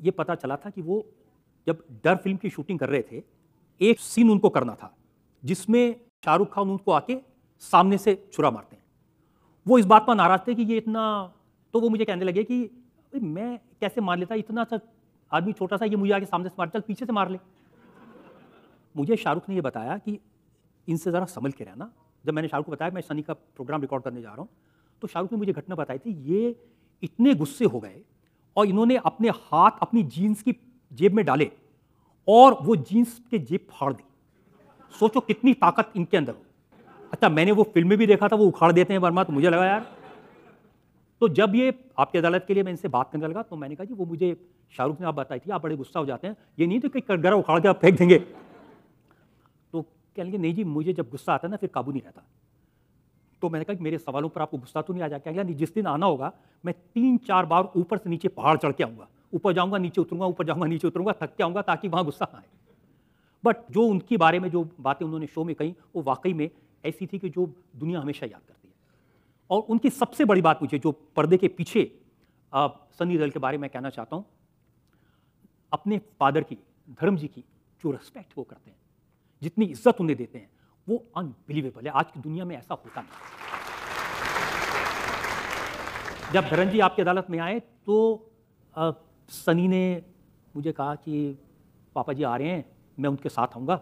ये पता चला था कि वो जब डर फ़िल्म की शूटिंग कर रहे थे, एक सीन उनको करना था, जिसमें शाहरुख खान उनको आके सामने से छुरा मारते हैं। वो इस बात पर नाराज़ थे कि ये इतना तो वो मुझे कहने लगे कि मैं कैसे मार लेता? इतना सा आदमी छोटा सा, ये मुझे आके सामने से मार, चल पीछे से मार ले। मुझे शाहरुख ने ये बताया कि इनसे ज़रा संभल के रहना। जब मैंने शाहरुख को बताया, मैं सनी का प्रोग्राम रिकॉर्ड करने जा रहा हूँ तो शाहरुख ने मुझे घटना बताई थी, ये इतने गुस्से हो गए और इन्होंने अपने हाथ अपनी जीन्स की जेब में डाले और वो जीन्स के जेब फाड़ दी। सोचो कितनी ताकत इनके अंदर हो। अच्छा मैंने वो फ़िल्म में भी देखा था, वो उखाड़ देते हैं वर्मा तो मुझे लगा यार। तो जब ये आपकी अदालत के लिए मैं इनसे बात करने लगा तो मैंने कहा, जी, वो मुझे शाहरुख ने आप बताई थी, आप बड़े गुस्सा हो जाते हैं। ये नहीं तो कि गरा उखाड़ के आप फेंक देंगे। तो कह लेंगे, नहीं जी, मुझे जब गुस्सा आता है ना, फिर काबू नहीं रहता। तो मैंने कहा कि मेरे सवालों पर आपको गुस्सा तो नहीं आ जाएगा? नहीं, जिस दिन आना होगा, मैं तीन चार बार ऊपर से नीचे पहाड़ चढ़ के आऊँगा। ऊपर जाऊँगा, नीचे उतरूँगा, ऊपर जाऊँगा, नीचे उतरूँगा, थक के आऊँगा ताकि वहाँ गुस्सा आए। बट जो उनके बारे में जो बातें उन्होंने शो में कही, वो वाकई में ऐसी थी कि जो दुनिया हमेशा याद करती है। और उनकी सबसे बड़ी बात मुझे, जो पर्दे के पीछे सनी दल के बारे में कहना चाहता हूँ, अपने फादर की, धर्म जी की जो रिस्पेक्ट वो करते हैं, जितनी इज़्ज़त उन्हें देते हैं वो अनबिलीवेबल है। आज की दुनिया में ऐसा होता नहीं। जब धरन जी आपकी अदालत में आए तो आ, सनी ने मुझे कहा कि पापा जी आ रहे हैं मैं उनके साथ आऊँगा।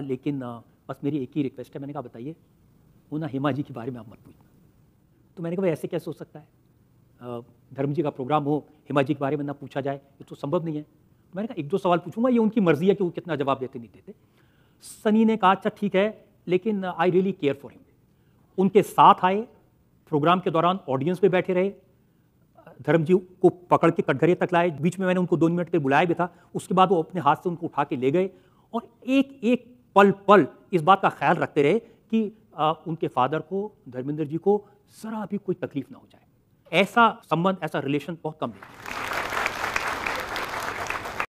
लेकिन बस मेरी एक ही रिक्वेस्ट है। मैंने कहा बताइए वो ना हेमा जी के बारे में आप मत पूछना। तो मैंने कहा ऐसे कैसे हो सकता है? धर्म जी का प्रोग्राम हो हेमा जी के बारे में ना पूछा जाए ये तो संभव नहीं है। तो मैंने कहा एक दो सवाल पूछूँगा ये उनकी मर्ज़ी है कि वो कितना जवाब देते नहीं देते। सनी ने कहा अच्छा ठीक है लेकिन I really care for him उनके साथ आए प्रोग्राम के दौरान ऑडियंस में बैठे रहे। धर्म जी को पकड़ के कटघरे तक लाए। बीच में मैंने उनको दो मिनट के बुलाया भी था। उसके बाद वो अपने हाथ से उनको उठा के ले गए और एक एक पल पल इस बात का ख्याल रखते रहे कि आ, उनके फादर को धर्मेंद्र जी को ज़रा भी कोई तकलीफ़ ना हो जाए। ऐसा संबंध ऐसा रिलेशन बहुत कम है।